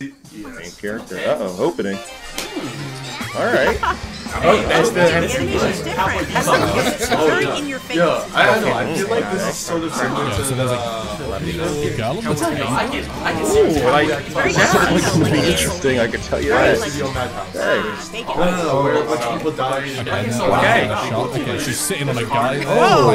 Main character. Uh oh, opening. Alright. Oh, that's the The animation's different. That's like, it's very in your face. Yeah, I don't know. I feel like this is sort of similar to so the. there's like Garland. It's very That different. looks really interesting, I can tell you that. Hey. They No, no, no. Where a bunch of people die. Okay. Okay, she's sitting on a guy. Oh,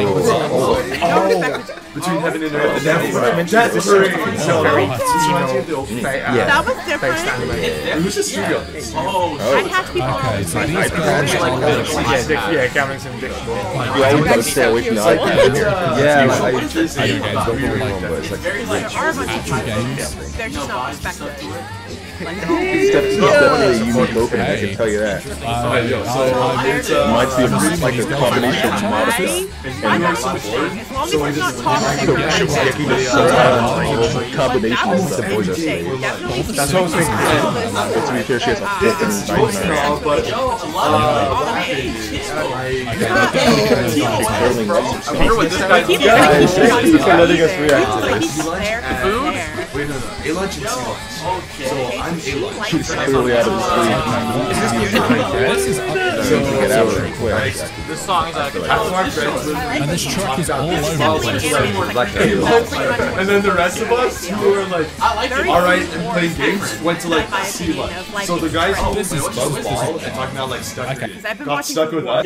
between heaven and earth. And that's that's very. So, Very this reminds me of the old Yeah. That was different. Who's the studio on this? I'd have to be Okay, so these guys Actually, are Yeah, Dick, yeah, Cameron some Dick Ball. You always gotta stay away from the iPad. Yeah, like, I, interesting. I don't get me wrong, it's like There are a bunch of games. They're just not respected. Like, It's def- it's definitely a unique opening, I can tell you that. Uh, yo, so, uh, it's, uh, Reminds me of like a combination of Monica I'm not so sure. As long as it's not toxic or Shiki like just uh, combination of stuff. interesting. Definitely. That's what I was thinking. But to be fair, she has a fucking knife in her hand. No, but Curling knives. Keep Guys, thank you for letting us react to this. Food? wait, no, no. A-Lunch and C-Lunch. So I'm A-Lunch. She's clearly out of his league. This is Needs to get out of there quick. This song is our friends with and this track is all over the place. And then the rest of us who were like, alright, and playing games, went to like my C opinion lunch. of, like, So the guys who expressing love ball and talking about like stuck got stuck with us.